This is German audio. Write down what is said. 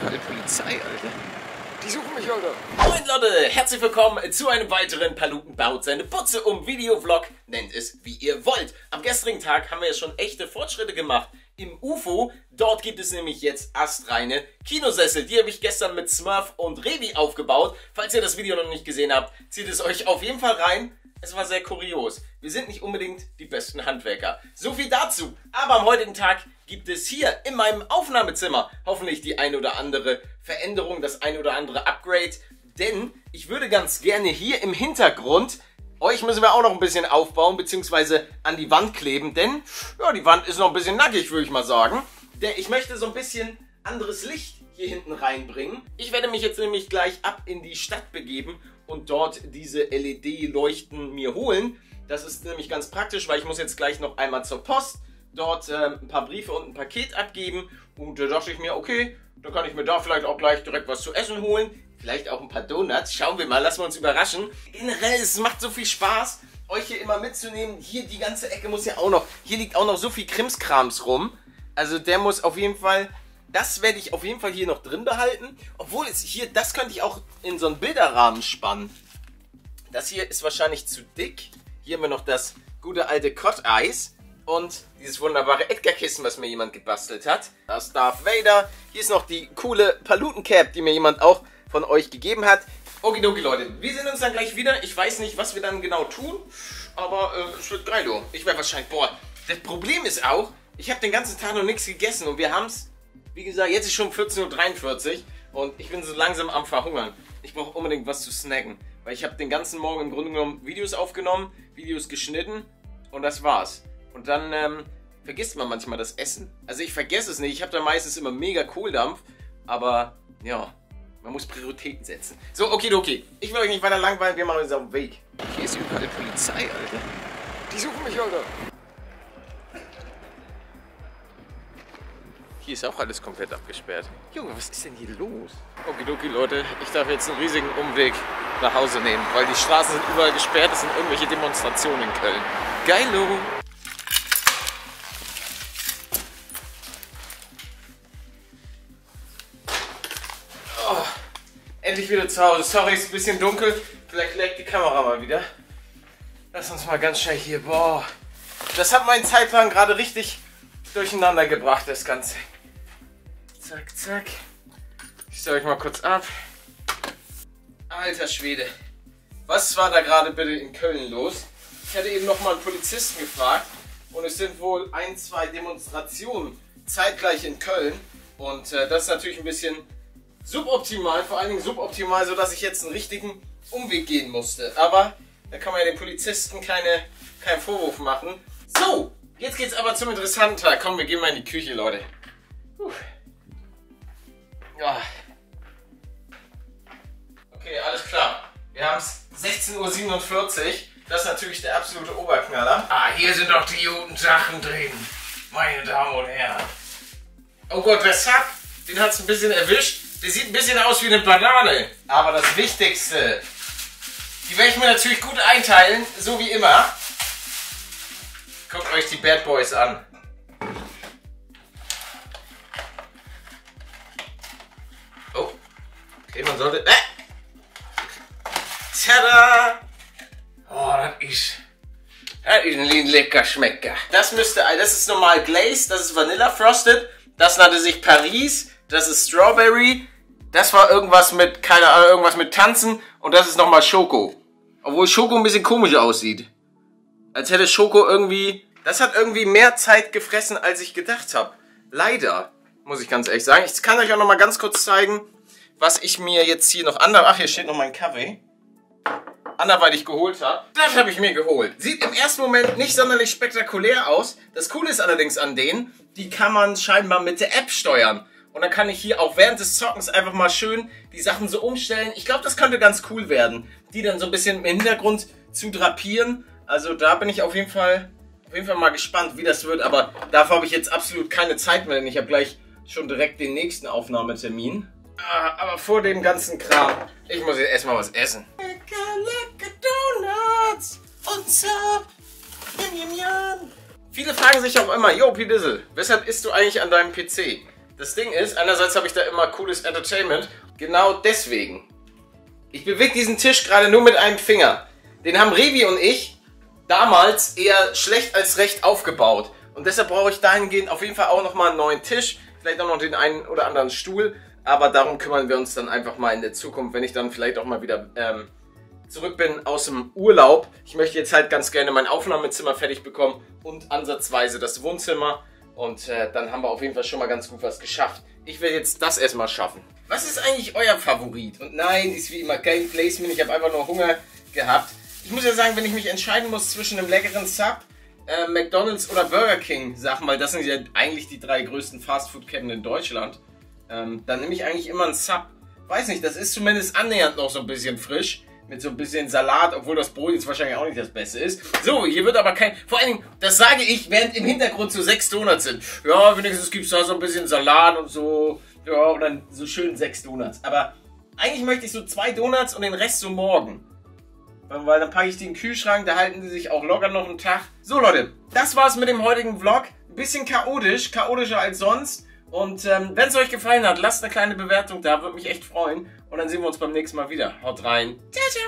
überall Polizei, Alter. Die suchen mich, Alter. Moin Leute, herzlich willkommen zu einem weiteren Paluten baut seine Putze um Videovlog. Nennt es wie ihr wollt. Am gestrigen Tag haben wir ja schon echte Fortschritte gemacht im UFO. Dort gibt es nämlich jetzt astreine Kinosessel. Die habe ich gestern mit Smurf und Revi aufgebaut. Falls ihr das Video noch nicht gesehen habt, zieht es euch auf jeden Fall rein. Es war sehr kurios. Wir sind nicht unbedingt die besten Handwerker. So viel dazu. Aber am heutigen Tag gibt es hier in meinem Aufnahmezimmer hoffentlich die ein oder andere Veränderung, das ein oder andere Upgrade. Denn ich würde ganz gerne hier im Hintergrund euch müssen wir auch noch ein bisschen aufbauen, beziehungsweise an die Wand kleben, denn ja, die Wand ist noch ein bisschen nackig, würde ich mal sagen. Denn ich möchte so ein bisschen anderes Licht hier hinten reinbringen. Ich werde mich jetzt nämlich gleich ab in die Stadt begeben und dort diese LED-Leuchten mir holen. Das ist nämlich ganz praktisch, weil ich muss jetzt gleich noch einmal zur Post, dort äh, ein paar Briefe und ein Paket abgeben. Und da dachte ich mir, okay, dann kann ich mir da vielleicht auch gleich direkt was zu essen holen. Vielleicht auch ein paar Donuts. Schauen wir mal, lassen wir uns überraschen. Generell, es macht so viel Spaß, euch hier immer mitzunehmen. Hier die ganze Ecke muss ja auch noch, hier liegt auch noch so viel Krimskrams rum. Also der muss auf jeden Fall das werde ich auf jeden Fall hier noch drin behalten. Obwohl es hier, das könnte ich auch in so einen Bilderrahmen spannen. Das hier ist wahrscheinlich zu dick. Hier haben wir noch das gute alte Cot-Eis. Und dieses wunderbare Edgar-Kissen, was mir jemand gebastelt hat. Das Darth Vader. Hier ist noch die coole Paluten-Cap, die mir jemand auch von euch gegeben hat. Okidoki, Leute. Wir sehen uns dann gleich wieder. Ich weiß nicht, was wir dann genau tun. Aber äh, es wird geil, du. Ich werde wahrscheinlich, boah. Das Problem ist auch, ich habe den ganzen Tag noch nichts gegessen. Und wir haben es wie gesagt, jetzt ist schon 14.43 Uhr und ich bin so langsam am Verhungern. Ich brauche unbedingt was zu snacken, weil ich habe den ganzen Morgen im Grunde genommen Videos aufgenommen, Videos geschnitten und das war's. Und dann ähm, vergisst man manchmal das Essen. Also ich vergesse es nicht, ich habe da meistens immer mega Kohldampf, aber ja, man muss Prioritäten setzen. So, okay, okay. Ich will euch nicht weiter langweilen, wir machen uns auf den Weg. Hier ist überall Polizei, Alter. Die suchen mich, Alter. Hier ist auch alles komplett abgesperrt. Junge, was ist denn hier los? Okidoki, Leute. Ich darf jetzt einen riesigen Umweg nach Hause nehmen, weil die Straßen sind überall gesperrt. Es sind irgendwelche Demonstrationen in Köln. Geilo! Endlich wieder zu Hause. Sorry, ist ein bisschen dunkel. Vielleicht leckt die Kamera mal wieder. Lass uns mal ganz schnell hier. Boah. Das hat meinen Zeitplan gerade richtig durcheinander gebracht, das Ganze. Zack, zack. Ich stelle euch mal kurz ab. Alter Schwede. Was war da gerade bitte in Köln los? Ich hatte eben noch mal einen Polizisten gefragt und es sind wohl ein, zwei Demonstrationen zeitgleich in Köln. Und äh, das ist natürlich ein bisschen suboptimal, vor allen Dingen suboptimal, sodass ich jetzt einen richtigen Umweg gehen musste. Aber da kann man ja den Polizisten keine, keinen Vorwurf machen. So, jetzt geht's aber zum interessanten Teil. Komm, wir gehen mal in die Küche, Leute. Puh. Ja. Okay, alles klar. Wir haben es 16.47 Uhr. Das ist natürlich der absolute Oberknaller. Ah, hier sind doch die guten Sachen drin. Meine Damen und Herren. Oh Gott, Sub, den hat es ein bisschen erwischt. Der sieht ein bisschen aus wie eine Banane. Aber das Wichtigste, die werde ich mir natürlich gut einteilen, so wie immer. Guckt euch die Bad Boys an. Oh. Okay, man sollte... Äh! Tada! Oh, das ist... Das ist ein lecker Schmecker. Das müsste... Das ist normal Glaze, das ist Vanilla Frosted. Das nannte sich Paris. Das ist Strawberry. Das war irgendwas mit, keine Ahnung, irgendwas mit Tanzen. Und das ist nochmal Schoko. Obwohl Schoko ein bisschen komisch aussieht. Als hätte Schoko irgendwie... Das hat irgendwie mehr Zeit gefressen, als ich gedacht habe. Leider, muss ich ganz ehrlich sagen. Ich kann euch auch nochmal ganz kurz zeigen, was ich mir jetzt hier noch ander... Ach, hier steht noch mein Kaffee. Anderweitig geholt habe. Das habe ich mir geholt. Sieht im ersten Moment nicht sonderlich spektakulär aus. Das Coole ist allerdings an denen, die kann man scheinbar mit der App steuern. Und dann kann ich hier auch während des Zockens einfach mal schön die Sachen so umstellen. Ich glaube, das könnte ganz cool werden. Die dann so ein bisschen im Hintergrund zu drapieren. Also da bin ich auf jeden Fall, auf jeden Fall mal gespannt, wie das wird. Aber dafür habe ich jetzt absolut keine Zeit mehr, denn ich habe gleich schon direkt den nächsten Aufnahmetermin. Ah, aber vor dem ganzen Kram, ich muss jetzt erstmal was essen. Lecker, lecker Donuts und Zap. Viele fragen sich auch immer, yo, Pidissel, weshalb isst du eigentlich an deinem PC? Das Ding ist, einerseits habe ich da immer cooles Entertainment. Genau deswegen. Ich bewege diesen Tisch gerade nur mit einem Finger. Den haben Revi und ich damals eher schlecht als recht aufgebaut. Und deshalb brauche ich dahingehend auf jeden Fall auch nochmal einen neuen Tisch. Vielleicht auch noch den einen oder anderen Stuhl. Aber darum kümmern wir uns dann einfach mal in der Zukunft, wenn ich dann vielleicht auch mal wieder ähm, zurück bin aus dem Urlaub. Ich möchte jetzt halt ganz gerne mein Aufnahmezimmer fertig bekommen und ansatzweise das Wohnzimmer. Und äh, dann haben wir auf jeden Fall schon mal ganz gut was geschafft. Ich will jetzt das erstmal schaffen. Was ist eigentlich euer Favorit? Und nein, ist wie immer kein Placement. Ich habe einfach nur Hunger gehabt. Ich muss ja sagen, wenn ich mich entscheiden muss zwischen einem leckeren Sub, äh, McDonalds oder Burger King, sag mal, das sind ja eigentlich die drei größten Fastfood-Ketten in Deutschland, ähm, dann nehme ich eigentlich immer einen Sub. Weiß nicht, das ist zumindest annähernd noch so ein bisschen frisch mit so ein bisschen Salat, obwohl das Brot jetzt wahrscheinlich auch nicht das Beste ist. So, hier wird aber kein... Vor allen Dingen, das sage ich, während im Hintergrund so sechs Donuts sind. Ja, wenigstens gibt es da so ein bisschen Salat und so. Ja, und dann so schön sechs Donuts. Aber eigentlich möchte ich so zwei Donuts und den Rest so morgen. Weil dann packe ich die in den Kühlschrank, da halten die sich auch locker noch einen Tag. So Leute, das war's mit dem heutigen Vlog. Ein bisschen chaotisch, chaotischer als sonst. Und ähm, wenn es euch gefallen hat, lasst eine kleine Bewertung da, würde mich echt freuen. Und dann sehen wir uns beim nächsten Mal wieder. Haut rein. Ciao, ciao.